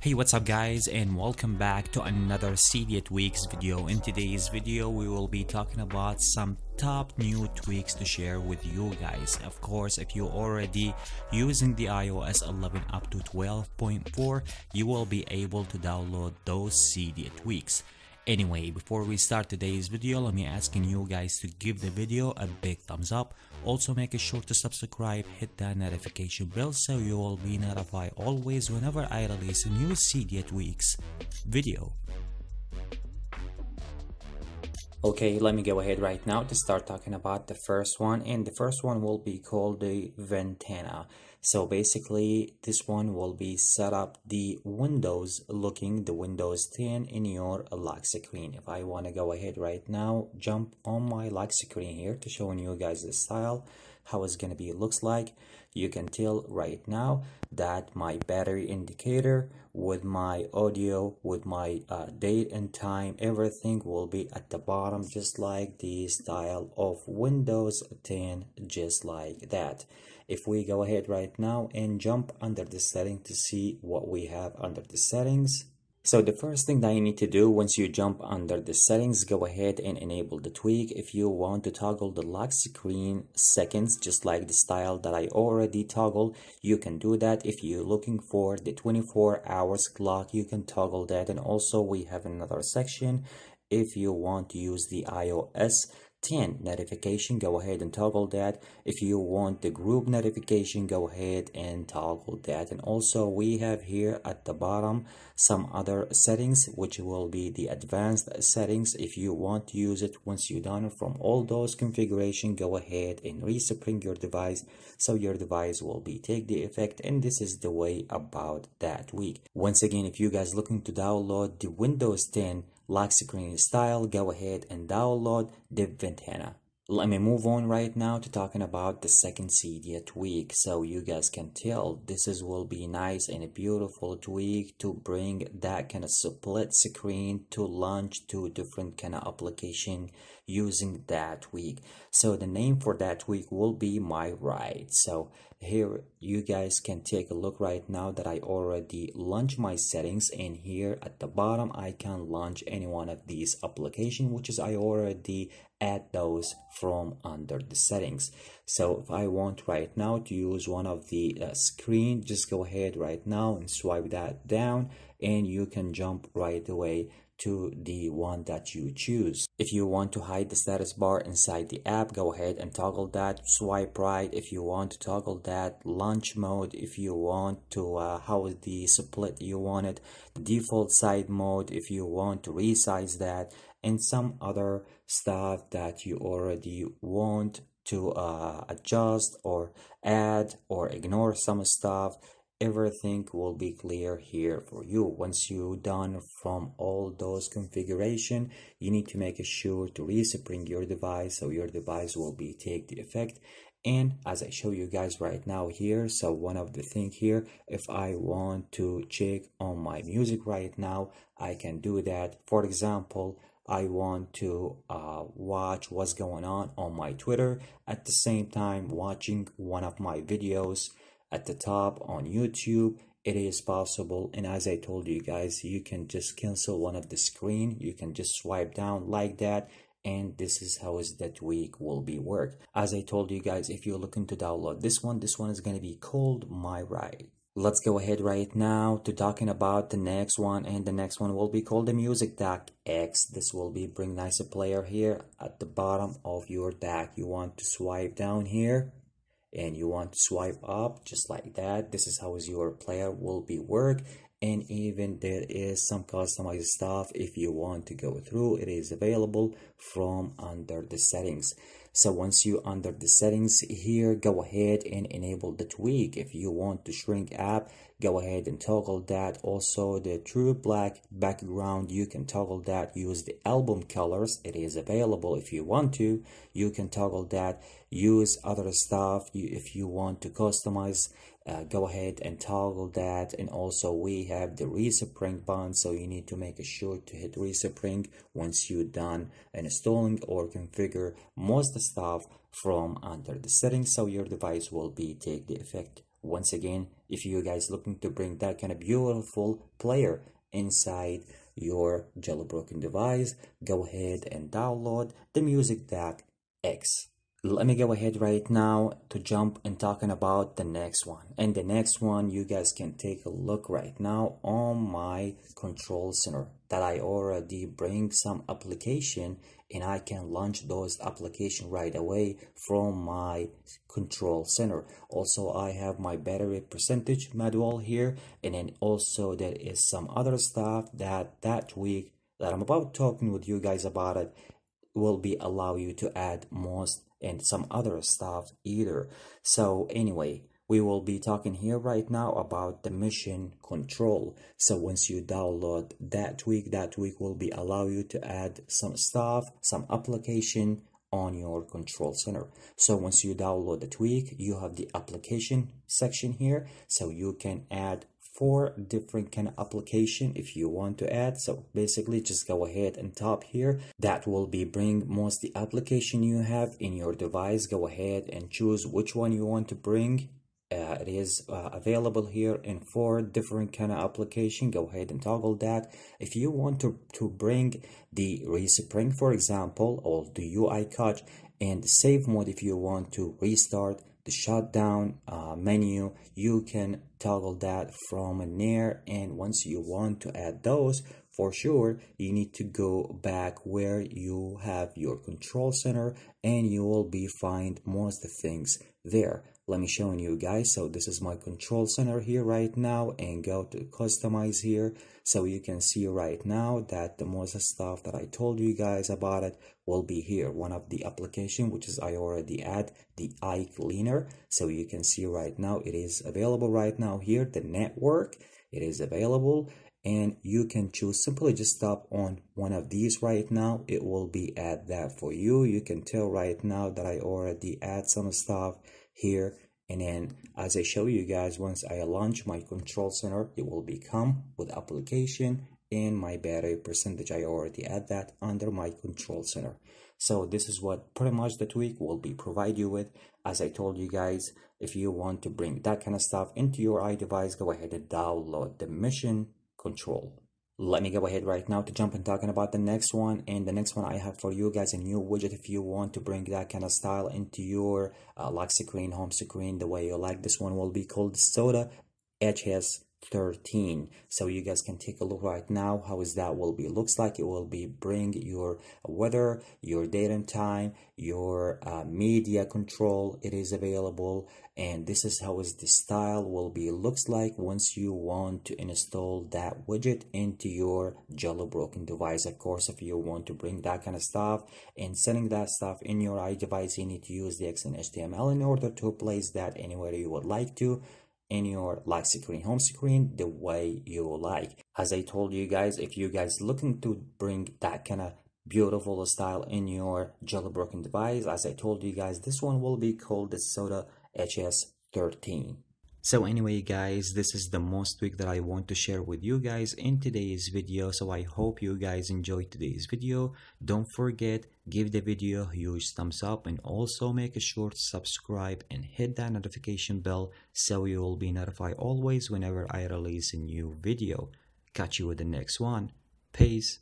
Hey what's up guys and welcome back to another Cydia Tweaks video. In today's video we will be talking about some top new tweaks to share with you guys. Of course if you're already using the iOS 11 up to 12.4 you will be able to download those Cydia tweaks. Anyway, before we start today's video, let me asking you guys to give the video a big thumbs up. Also make sure to subscribe, hit that notification bell so you will be notified always whenever I release a new Cydia Tweaks video. Okay, let me go ahead right now to start talking about the first one and the first one will be called the Ventana. So basically this one will be set up the Windows looking the Windows 10 in your lock screen. If I want to go ahead right now, jump on my lock screen here to showing you guys the style, how it's going to be looks like. You can tell right now that my battery indicator with my audio with my uh, date and time everything will be at the bottom just like the style of Windows 10 just like that. If we go ahead right now and jump under the setting to see what we have under the settings so the first thing that you need to do once you jump under the settings, go ahead and enable the tweak. If you want to toggle the lock screen seconds, just like the style that I already toggle, you can do that. If you're looking for the 24 hours clock, you can toggle that. And also we have another section if you want to use the iOS 10 notification go ahead and toggle that. If you want the group notification go ahead and toggle that. And also we have here at the bottom some other settings which will be the advanced settings. If you want to use it once you're done from all those configuration go ahead and respring your device so your device will be take the effect and this is the way about that tweak. Once again if you guys looking to download the windows 10 lock screen style, go ahead and download the Ventana. Let me move on right now to talking about the second Cydia tweak. So you guys can tell this is will be nice and a beautiful tweak to bring that kind of split screen to launch to different kind of application using that tweak. So the name for that tweak will be Myriad. So here you guys can take a look right now that I already launched my settings and here at the bottom I can launch any one of these application which is I already add those from under the settings. So if I want right now to use one of the uh, screen just go ahead right now and swipe that down and you can jump right away to the one that you choose. If you want to hide the status bar inside the app, go ahead and toggle that. Swipe right if you want to toggle that. Launch mode if you want to, uh, how the split you want it. Default side mode if you want to resize that. And some other stuff that you already want to uh, adjust or add or ignore some stuff everything will be clear here for you. Once you done from all those configuration you need to make sure to respring your device so your device will be take the effect. And as I show you guys right now here so one of the thing here if I want to check on my music right now I can do that. For example I want to uh, watch what's going on on my Twitter. At the same time watching one of my videos at the top on YouTube. It is possible and as I told you guys you can just cancel one of the screen. You can just swipe down like that and this is how is that tweak will be work. As I told you guys if you're looking to download this one this one is going to be called Myriad. Let's go ahead right now to talking about the next one and the next one will be called the music deck x. This will be bring nicer player here at the bottom of your deck. You want to swipe down here and you want to swipe up just like that this is how your player will be work. And even there is some customized stuff if you want to go through it is available from under the settings so once you under the settings here go ahead and enable the tweak. If you want to shrink app go ahead and toggle that. Also the true black background you can toggle that. Use the album colors. It is available if you want to. You can toggle that. Use other stuff if you want to customize. Uh, go ahead and toggle that. And also we have the respring button so you need to make sure to hit respring once you're done installing or configure most stuff from under the settings so your device will be take the effect once again. If you guys looking to bring that kind of beautiful player inside your jailbroken device go ahead and download the music DAC X. Let me go ahead right now to jump and talking about the next one. And the next one you guys can take a look right now on my control center that I already bring some application and I can launch those application right away from my control center also I have my battery percentage manual here and then also there is some other stuff that that tweak that I'm about talking with you guys about it will be allow you to add most and some other stuff either. So anyway, we will be talking here right now about the mission control. So once you download that tweak, that tweak will be allow you to add some stuff, some application on your control center. So once you download the tweak, you have the application section here. So you can add four different kind of application if you want to add so basically just go ahead and top here that will be bring most the application you have in your device go ahead and choose which one you want to bring uh, it is uh, available here in four different kind of application. Go ahead and toggle that. If you want to to bring the respring for example or the UICache and safe mode if you want to restart the shutdown uh, menu you can toggle that from near and once you want to add those for sure you need to go back where you have your control center and you will be find most of the things there let me show you guys. So this is my control center here right now and go to customize here. So you can see right now that the most stuff that I told you guys about it will be here. One of the application which is I already add the iCleaner. So you can see right now it is available right now here the network. It is available and you can choose simply just stop on one of these right now. It will be add that for you. You can tell right now that I already add some stuff here. And then as I show you guys once I launch my control center it will become with application and my battery percentage. I already add that under my control center. So this is what pretty much the tweak will be provide you with. As I told you guys if you want to bring that kind of stuff into your iDevice go ahead and download the mission control let me go ahead right now to jump and talking about the next one and the next one i have for you guys a new widget if you want to bring that kind of style into your uh, lock screen home screen the way you like. This one will be called soda Edge hs 13 so you guys can take a look right now how is that will be. Looks like it will be bring your weather your date and time your uh, media control it is available and this is how is the style will be. Looks like once you want to install that widget into your jailbroken device of course if you want to bring that kind of stuff and sending that stuff in your iDevice you need to use the XenHTML in order to place that anywhere you would like to in your lock screen home screen the way you like. As i told you guys if you guys looking to bring that kind of beautiful style in your jailbroken device as i told you guys this one will be called the soda hs13 so anyway guys, this is the most tweak that I want to share with you guys in today's video. So I hope you guys enjoyed today's video. Don't forget, give the video a huge thumbs up and also make sure to subscribe and hit that notification bell so you will be notified always whenever I release a new video. Catch you with the next one. Peace.